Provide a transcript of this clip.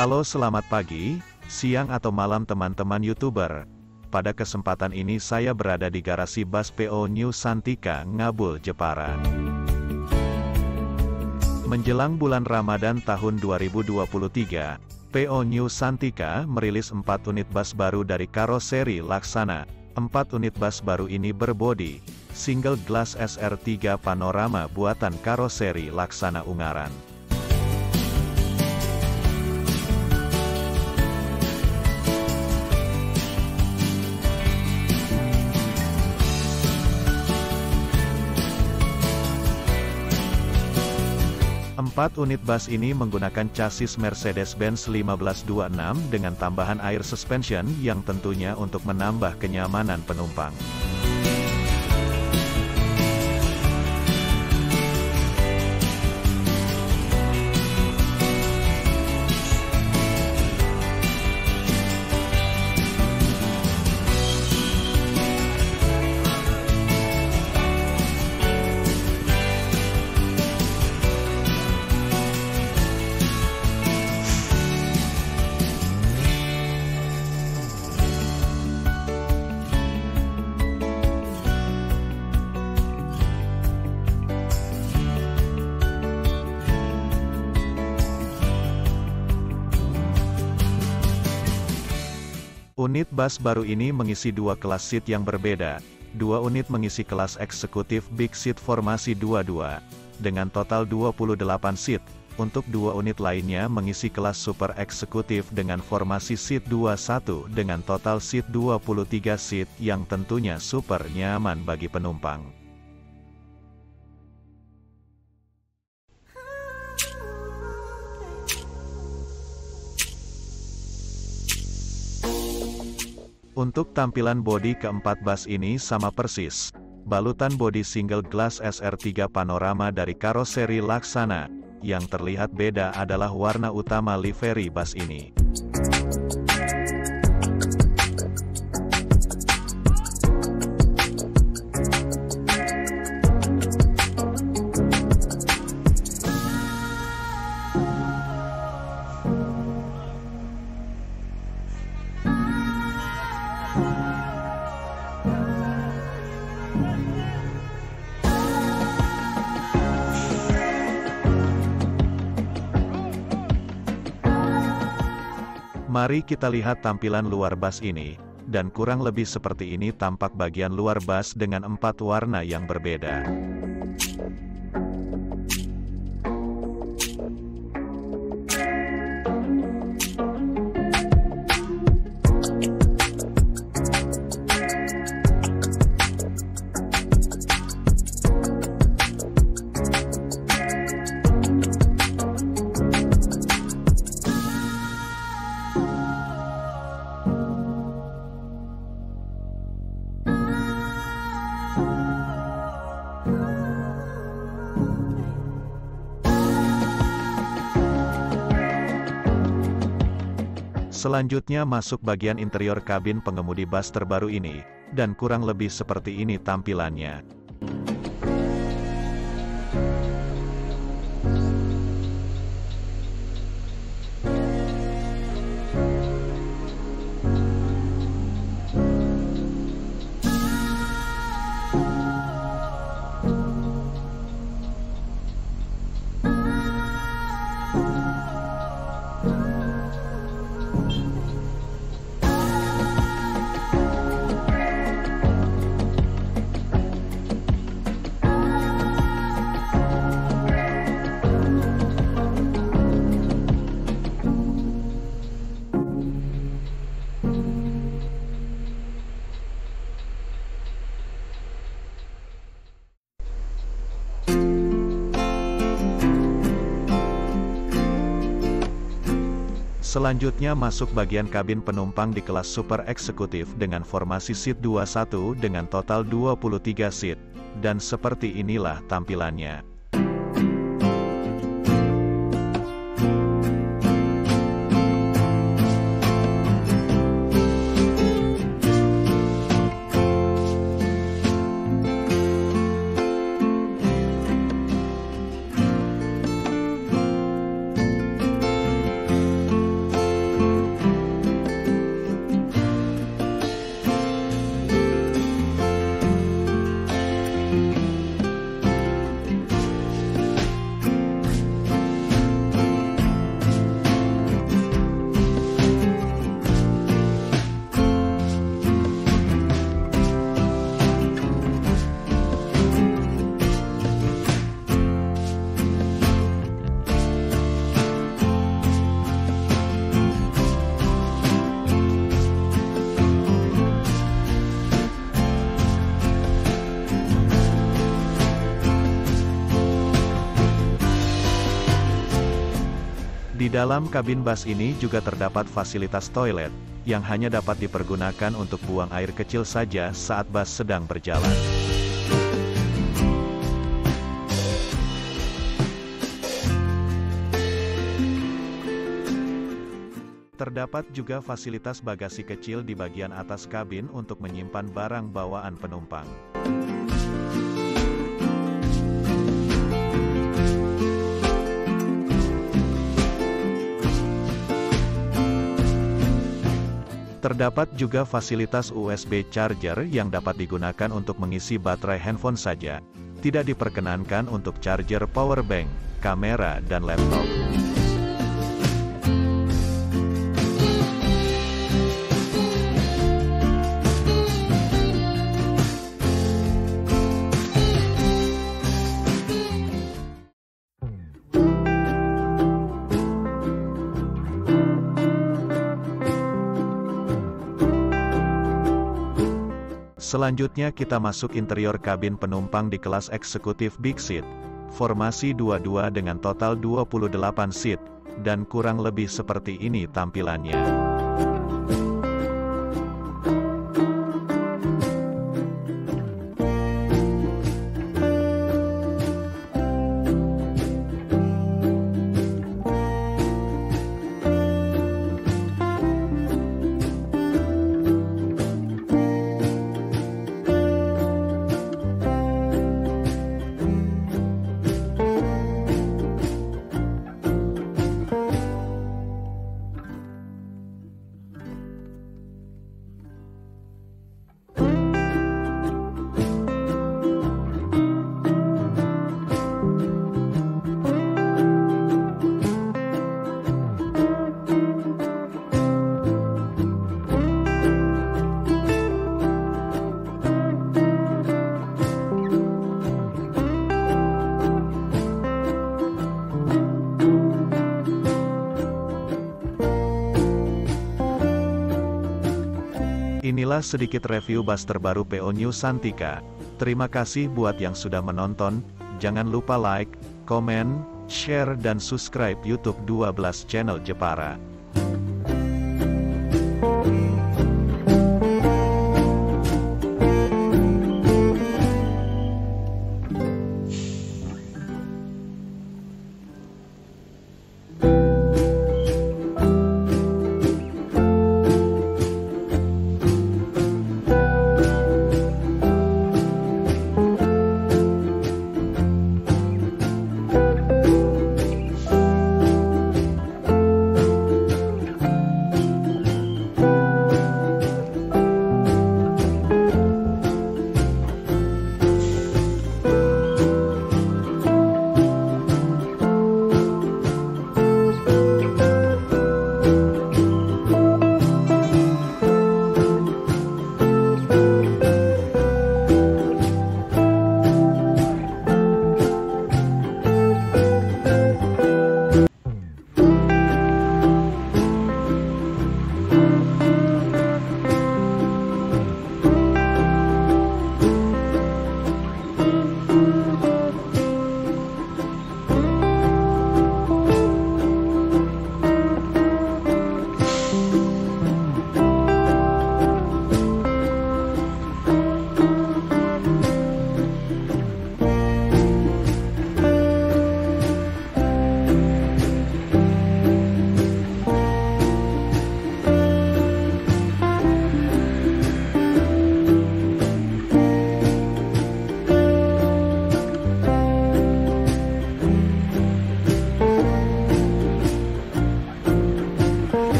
Halo selamat pagi, siang atau malam teman-teman youtuber. Pada kesempatan ini saya berada di garasi bus PO New Santika, Ngabul, Jepara. Menjelang bulan Ramadan tahun 2023 PO New Santika merilis 4 unit bus baru dari karoseri Laksana. 4 unit bus baru ini berbodi Single Glass SR3 Panorama buatan karoseri Laksana Ungaran Empat unit bus ini menggunakan chassis Mercedes-Benz 1526 dengan tambahan air suspension yang tentunya untuk menambah kenyamanan penumpang. Unit bus baru ini mengisi dua kelas seat yang berbeda. Dua unit mengisi kelas eksekutif Big Seat formasi 22, dengan total 28 seat. Untuk dua unit lainnya mengisi kelas super eksekutif dengan formasi seat 21 dengan total seat 23 seat yang tentunya super nyaman bagi penumpang. Untuk tampilan bodi keempat bus ini sama persis. Balutan bodi single glass SR3 Panorama dari karoseri Laksana. Yang terlihat beda adalah warna utama livery bus ini. Mari kita lihat tampilan luar bus ini, dan kurang lebih seperti ini tampak bagian luar bus dengan empat warna yang berbeda. Selanjutnya masuk bagian interior kabin pengemudi bus terbaru ini, dan kurang lebih seperti ini tampilannya. Selanjutnya masuk bagian kabin penumpang di kelas super eksekutif dengan formasi seat 21 dengan total 23 seat. Dan seperti inilah tampilannya. Di dalam kabin bus ini juga terdapat fasilitas toilet, yang hanya dapat dipergunakan untuk buang air kecil saja saat bus sedang berjalan. Terdapat juga fasilitas bagasi kecil di bagian atas kabin untuk menyimpan barang bawaan penumpang. Terdapat juga fasilitas USB charger yang dapat digunakan untuk mengisi baterai handphone saja. Tidak diperkenankan untuk charger power bank, kamera, dan laptop. Selanjutnya kita masuk interior kabin penumpang di kelas eksekutif Big Seat. Formasi 22 dengan total 28 seat, dan kurang lebih seperti ini tampilannya. Inilah sedikit review bus terbaru PO New Santika. Terima kasih buat yang sudah menonton, jangan lupa like, komen, share dan subscribe YouTube 12 channel Jepara.